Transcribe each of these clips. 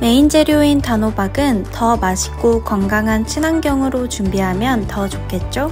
메인 재료인 단호박은 더 맛있고 건강한 친환경으로 준비하면 더 좋겠죠?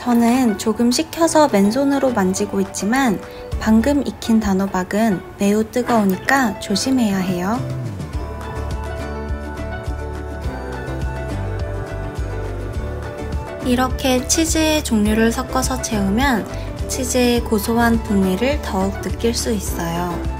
저는 조금 식혀서 맨손으로 만지고 있지만 방금 익힌 단호박은 매우 뜨거우니까 조심해야 해요. 이렇게 치즈의 종류를 섞어서 채우면 치즈의 고소한 풍미를 더욱 느낄 수 있어요.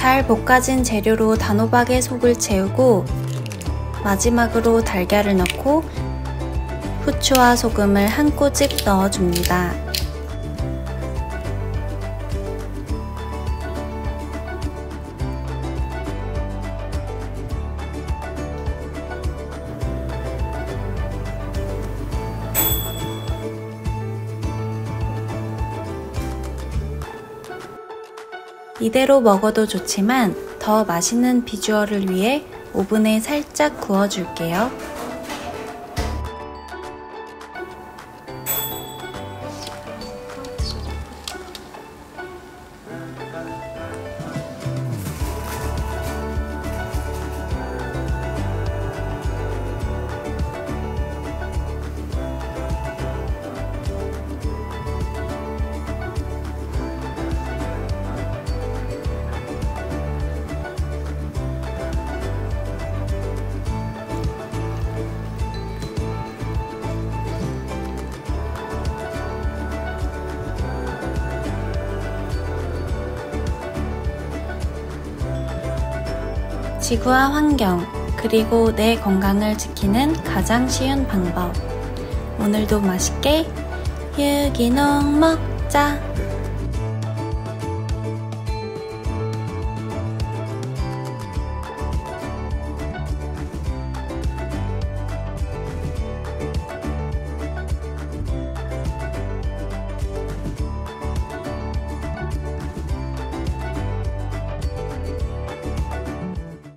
잘 볶아진 재료로 단호박의 속을 채우고 마지막으로 달걀을 넣고 후추와 소금을 한 꼬집 넣어줍니다. 이대로 먹어도 좋지만 더 맛있는 비주얼을 위해 오븐에 살짝 구워줄게요. 지구와 환경, 그리고 내 건강을 지키는 가장 쉬운 방법. 오늘도 맛있게 유기농 먹자!